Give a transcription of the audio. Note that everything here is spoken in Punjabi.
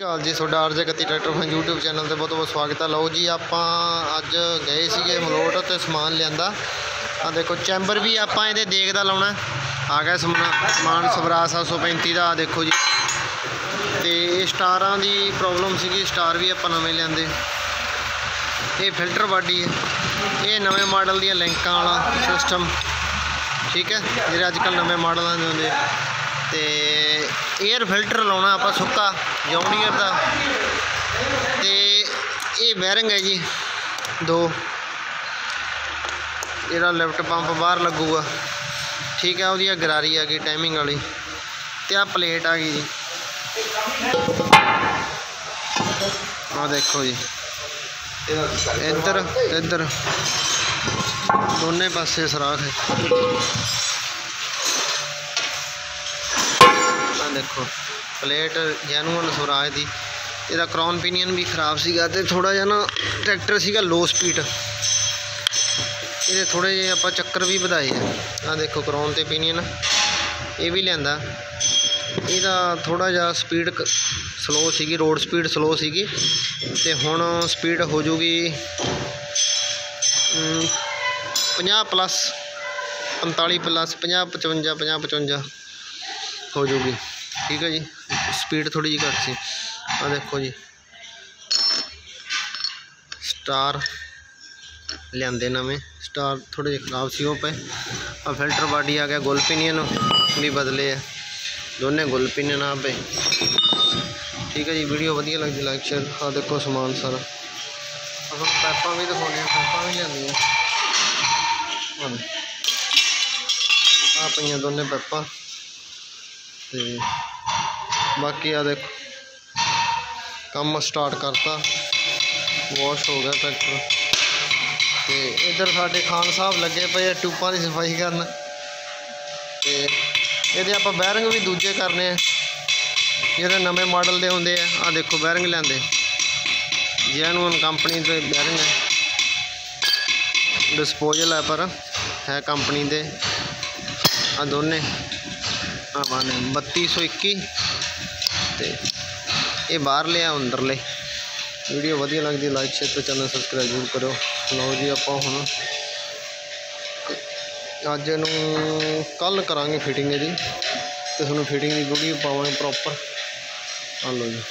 ਕਾਲ ਜੀ, ਤੁਹਾਡਾ ਆਰਜੇ ਗਤੀ ਟਰੈਕਟਰ ਫਨ YouTube ਚੈਨਲ ਤੇ ਬਹੁਤ ਬਹੁਤ ਸਵਾਗਤ ਹੈ। ਲਓ ਜੀ, ਆਪਾਂ ਅੱਜ ਗਏ ਸੀਗੇ ਮਲੋਟ ਤੇ ਸਮਾਨ ਲਿਆਂਦਾ। ਆ ਦੇਖੋ, ਚੈਂਬਰ ਵੀ ਆਪਾਂ ਇਹਦੇ ਦੇਖ ਦਾ ਲਾਉਣਾ ਆ ਗਿਆ ਸਮਾ- ਸਮਾਨ ਸਵਰਾਜ 735 ਦਾ ਆ ਦੇਖੋ ਜੀ। ਤੇ ਇਹ ਸਟਾਰਾਂ ਦੀ ਪ੍ਰੋਬਲਮ ਸੀਗੀ, ਸਟਾਰ ਵੀ ਆਪਾਂ ਨਵੇਂ ਲਿਆਂਦੇ। ਇਹ ਫਿਲਟਰ ਬਾਡੀ ਹੈ। ਇਹ ਨਵੇਂ ਮਾਡਲ ਦੀਆਂ ਲਿੰਕਾਂ ਵਾਲਾ ਸਿਸਟਮ ਠੀਕ ਹੈ, ਜਿਹੜੇ ਅੱਜ ਕੱਲ੍ਹ ਨਵੇਂ ਮਾਡਲਾਂ ਦੇ ਹੁੰਦੇ ਆ। ਤੇ 에ਅਰ ਫਿਲਟਰ ਲਾਉਣਾ ਆਪਾਂ ਸੁੱਕਾ ਜੌਨੀਅਰ ਦਾ। ਤੇ ਇਹ ਬੈਰਿੰਗ ਹੈ ਜੀ, ਦੋ। ਇਹਦਾ ਲਿਫਟ ਪੰਪ ਬਾਹਰ ਲੱਗੂਗਾ। ਠੀਕ ਹੈ, ਉਹਦੀ ਆਹ ਗਰਾਰੀ ਆ ਗਈ ਟਾਈਮਿੰਗ ਵਾਲੀ। ਤੇ ਆ ਪਲੇਟ ਆ ਗਈ ਜੀ। ਆ ਦੇਖੋ ਜੀ। ਇੱਧਰ ਇੱਧਰ। ਦੋਨੇ ਪਾਸੇ ਸਰਾਖ ਹੈ। ਦੇਖੋ, ਪਲੇਟ ਜੈਨੂਅਨ ਸਵਰਾਜ ਦੀ। ਇਹਦਾ ਕ੍ਰਾਊਨ ਪਿਨੀਅਨ ਵੀ ਖਰਾਬ ਸੀਗਾ ਤੇ ਥੋੜਾ ਜਿਹਾ ਨਾ ਟਰੈਕਟਰ ਸੀਗਾ ਲੋ ਸਪੀਡ ਇਹਦੇ ਥੋੜੇ ਜਿਹੇ ਆਪਾਂ ਚੱਕਰ ਵੀ ਵਧਾਏ ਆ। ਆ ਦੇਖੋ ਕ੍ਰਾਊਨ ਤੇ ਪਿਨੀਅਨ ਇਹ ਵੀ ਲਿਆਂਦਾ। ਇਹਦਾ ਥੋੜਾ ਜਿਹਾ ਸਪੀਡ ਸਲੋ ਸੀਗੀ ਰੋਡ ਸਪੀਡ ਸਲੋ ਸੀਗੀ। ਤੇ ਹੁਣ ਸਪੀਡ ਹੋ ਜੂਗੀ 50 ਪਲੱਸ 45 ਪਲੱਸ 50 55 50 55 ਹੋ ਜੂਗੀ। ਠੀਕ ਹੈ ਜੀ ਸਪੀਡ ਥੋੜੀ ਜਿਹੀ ਘੱਟ ਸੀ ਆ ਦੇਖੋ ਜੀ ਸਟਾਰ ਲਿਆਂਦੇ ਨਵੇਂ ਸਟਾਰ ਥੋੜੇ ਜਿਹੇ ਖਰਾਬ ਸੀ ਉਹ ਪਏ ਆ ਫਿਲਟਰ ਬਾਡੀ ਆ ਗਿਆ ਗੁੱਲ ਪਿਨੀਅਨ ਵੀ ਬਦਲੇ ਆ ਦੋਨੇ ਗੁੱਲ ਪਿਨੀਅਨ ਆ ਪਏ ਠੀਕ ਹੈ ਜੀ ਵੀਡੀਓ ਵਧੀਆ ਲੱਗਦੀ ਲਾਈਕ ਸ਼ੇਅਰ ਆ ਦੇਖੋ ਸਮਾਨ ਸਾਰਾ ਆਪਾਂ ਪੈਪਾਂ ਵੀ ਦਿਖਾਉਣੇ ਆ ਪੈਪਾਂ ਵੀ ਲਿਆਂਦੀਆਂ ਆ ਆ ਪਈਆਂ ਦੋਨੇ ਪੈਪਾਂ ਤੇ ਬਾਕੀ ਆ ਦੇਖੋ। ਕੰਮ ਸਟਾਰਟ ਕਰਤਾ। ਵਾਸ਼ ਹੋ ਗਿਆ ਟਰੈਕਟਰ ਤੇ ਇਧਰ ਸਾਡੇ ਖਾਨ ਸਾਹਿਬ ਲੱਗੇ ਪਏ ਆ ਟਿਊਬਾਂ ਦੀ ਸਫ਼ਾਈ ਕਰਨ। ਤੇ ਇਹਦੇ ਆਪਾਂ ਬੈਰਿੰਗ ਵੀ ਦੂਜੇ ਕਰਨੇ ਆ। ਜਿਹੜੇ ਨਵੇਂ ਮਾਡਲ ਦੇ ਹੁੰਦੇ ਆ ਆ ਦੇਖੋ ਬੈਰਿੰਗ ਲੈਂਦੇ। ਜੈਨੂਅਨ ਕੰਪਨੀ ਦੇ ਬੈਰਿੰਗ ਹੈ ਡਿਸਪੋਜ਼ਲ ਹੈ ਪਰ ਹੈ ਕੰਪਨੀ ਦੇ। ਆ ਦੋਨੇ। ਆ ਬਾਨੇ 3221 ਤੇ ਇਹ ਬਾਹਰ ਲਿਆ ਅੰਦਰਲੇ। ਵੀਡੀਓ ਵਧੀਆ ਲੱਗਦੀ ਲਾਈਕ ਸ਼ੇਅਰ ਤੇ ਚੈਨਲ ਸਬਸਕ੍ਰਾਈਬ ਜ਼ਰੂਰ ਕਰੋ ਲਓ ਜੀ ਆਪਾਂ ਹੁਣ ਅੱਜ ਨੂੰ ਕੱਲ ਕਰਾਂਗੇ ਫਿਟਿੰਗ ਇਹਦੀ। ਤੇ ਤੁਹਾਨੂੰ ਫਿਟਿੰਗ ਦੀ ਵੀਡੀਓ ਪਾਵਾਂਗੇ ਪ੍ਰੋਪਰ ਆ ਲਓ ਜੀ।